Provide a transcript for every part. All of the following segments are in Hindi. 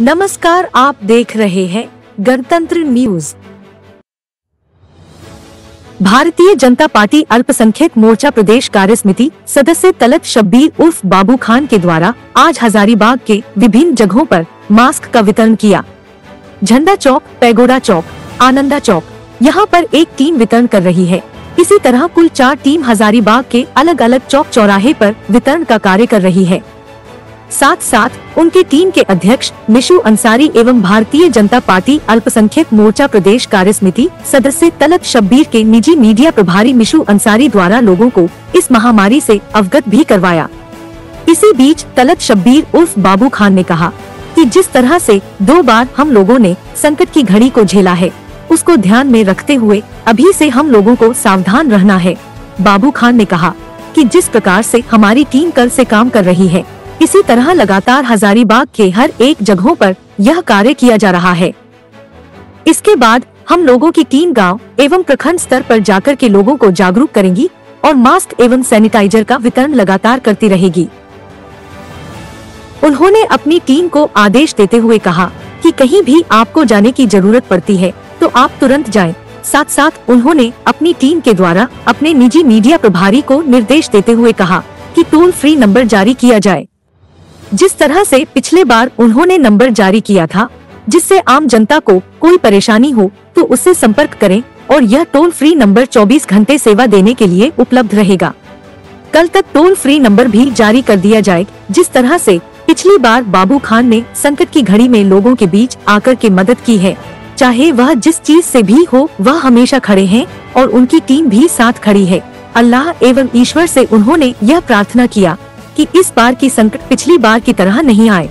नमस्कार, आप देख रहे हैं गणतंत्र न्यूज़। भारतीय जनता पार्टी अल्पसंख्यक मोर्चा प्रदेश कार्य समिति सदस्य तलत शब्बीर उर्फ़ बाबू खान के द्वारा आज हजारीबाग के विभिन्न जगहों पर मास्क का वितरण किया। झंडा चौक, पैगोडा चौक, आनंदा चौक, यहाँ पर एक टीम वितरण कर रही है। इसी तरह कुल चार टीम हजारीबाग के अलग अलग चौक चौराहे पर वितरण का कार्य कर रही है। साथ साथ उनकी टीम के अध्यक्ष निशु अंसारी एवं भारतीय जनता पार्टी अल्पसंख्यक मोर्चा प्रदेश कार्य समिति सदस्य तलत शब्बीर के निजी मीडिया प्रभारी निशु अंसारी द्वारा लोगों को इस महामारी से अवगत भी करवाया। इसी बीच, तलत शब्बीर उर्फ़ बाबू खान ने कहा कि जिस तरह से दो बार हम लोगों ने संकट की घड़ी को झेला है, उसको ध्यान में रखते हुए अभी से हम लोगों को सावधान रहना है। बाबू खान ने कहा कि जिस प्रकार से हमारी टीम कल से काम कर रही है इसी तरह लगातार हजारीबाग के हर एक जगहों पर यह कार्य किया जा रहा है। इसके बाद हम लोगों की टीम गाँव एवं प्रखंड स्तर पर जाकर के लोगों को जागरूक करेंगी और मास्क एवं सैनिटाइजर का वितरण लगातार करती रहेगी। उन्होंने अपनी टीम को आदेश देते हुए कहा कि कहीं भी आपको जाने की ज़रूरत पड़ती है तो आप तुरंत जाएँ। साथ साथ उन्होंने अपनी टीम के द्वारा अपने निजी मीडिया प्रभारी को निर्देश देते हुए कहा कि टोल फ्री नंबर जारी किया जाए। जिस तरह से पिछले बार उन्होंने नंबर जारी किया था, जिससे आम जनता को कोई परेशानी हो तो उससे संपर्क करें और यह टोल फ्री नंबर 24 घंटे सेवा देने के लिए उपलब्ध रहेगा। कल तक टोल फ्री नंबर भी जारी कर दिया जाए, जिस तरह से पिछली बार बाबू खान ने संकट की घड़ी में लोगों के बीच आकर के मदद की है। चाहे वह जिस चीज़ से भी हो, वह हमेशा खड़े हैं और उनकी टीम भी साथ खड़ी है। अल्लाह एवं ईश्वर से उन्होंने यह प्रार्थना किया। कि इस बार की संकट पिछली बार की तरह नहीं आए।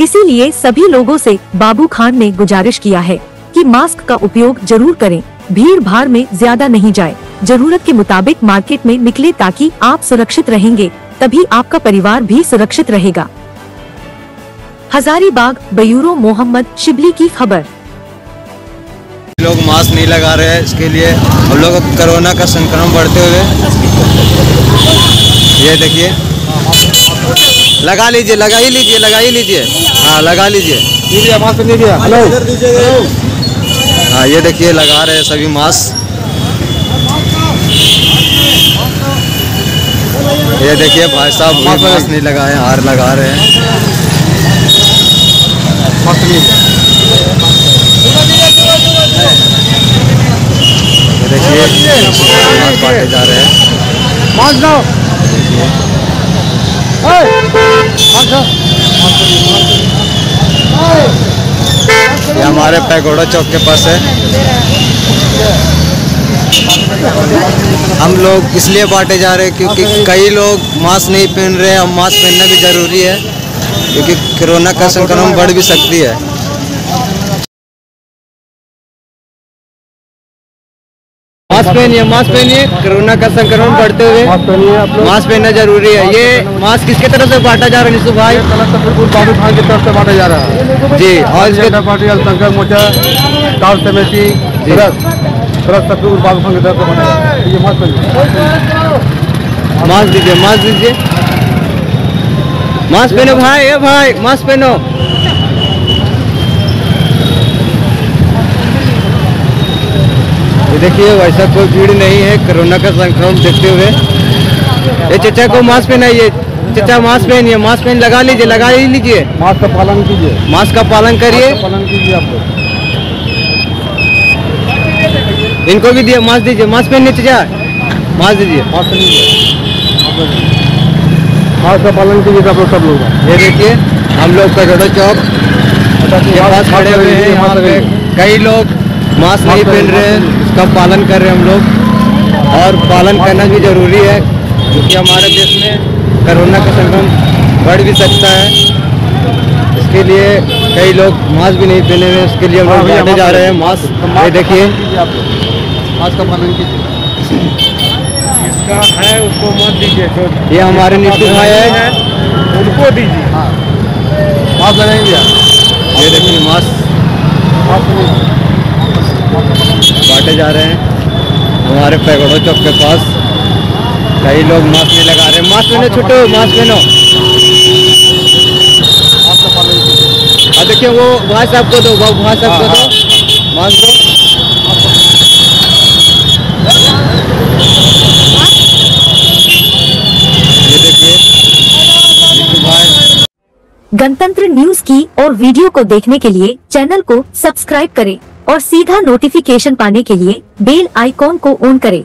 इसीलिए सभी लोगों से बाबू खान ने गुजारिश किया है कि मास्क का उपयोग ज़रूर करें। भीड़ भाड़ में ज़्यादा नहीं जाए। ज़रूरत के मुताबिक मार्केट में निकले ताकि आप सुरक्षित रहेंगे, तभी आपका परिवार भी सुरक्षित रहेगा। हजारीबाग, बयूरो मोहम्मद, शिबली की खबर। लोग मास्क नहीं लगा रहे हैं, इसके लिए हम लोग कोरोना का संक्रमण बढ़ते हुए ये देखिए। लगा लीजिए लगा ही लीजिए लगा ही लीजिए। हाँ लगा लीजिए। मास्क हेलो हाँ ये देखिए लगा रहे हैं सभी मास्क। ये देखिए भाई साहब भी मास्क नहीं लगाए हार लगा रहे हैं। देखिए जा रहे हैं। ये हमारे पैगोड़ा चौक के पास है। हम लोग इसलिए बांटे जा रहे हैं क्योंकि कई लोग मास्क नहीं पहन रहे हैं और मास्क पहनना भी ज़रूरी है, क्योंकि कोरोना का संक्रमण बढ़ भी सकती है। मास्क पहनिए मास्क पहनिए। कोरोना का संक्रमण बढ़ते हुए मास्क पहनना ज़रूरी है। ये मास्क किसके तरफ़ से बांटा जा रहा है निशु भाई? बाबू खान की तरफ़ से बांटा जा रहा है। जी और जनता पार्टी अल्पसंख्यक मोर्चा समिति बाबू खान की तरफ़ से बांटा ये मास्क पहनिए। मास्क दीजिए मास्क दीजिए। मास्क पहनो भाई ए भाई मास्क पहनो। ये देखिए वैसा कोई भीड़ नहीं है कोरोना का संक्रमण देखते हुए। ये चचा को मास्क पहनाइए। चचा मास्क पहनिए मास्क पहन लगा लीजिए लगा ही लीजिए। मास्क का पालन कीजिए। मास्क का पालन करिए। पालन कीजिए आप लोग। इनको भी दिए मास्क दीजिए। मास्क पहनिए चचा। मास्क दीजिए। मास्क का पालन कीजिए आप लोग सब लोग। ये देखिए हम लोग का पैगोड़ा चौक। के पास खड़े हुए हैं यहाँ पे कई लोग मास्क नहीं पहन रहे हैं इसका पालन कर रहे हैं हम लोग। और पालन करना भी ज़रूरी है क्योंकि हमारे देश में कोरोना का संक्रमण बढ़ भी सकता है। इसके लिए कई लोग मास्क भी नहीं पहने हुए उसके लिए हम लोग बांटे जा रहे हैं मास्क ये देखिए। मास्क का पालन कीजिए। इसका है उसको मत दीजिए ये हमारे निश्चित भाई है। उनको दीजिए। हाँ। मास्क लगाएँगे ये देखिए मास्क। बांटे जा रहे हैं। हमारे पैगोड़ो चौक के पास। कई लोग मास्क नहीं लगा रहे। मास्क पहनो छोटो मास्क पहनो। का अब देखिए वो वहाँ से आपको दो वहाँ से आपको हाँ, दो मास्क दो। ये देखिए नीतू भाई। गणतंत्र न्यूज़ की और वीडियो को देखने के लिए चैनल को सब्सक्राइब करें। और सीधा नोटिफिकेशन पाने के लिए बेल आइकॉन को ऑन करें।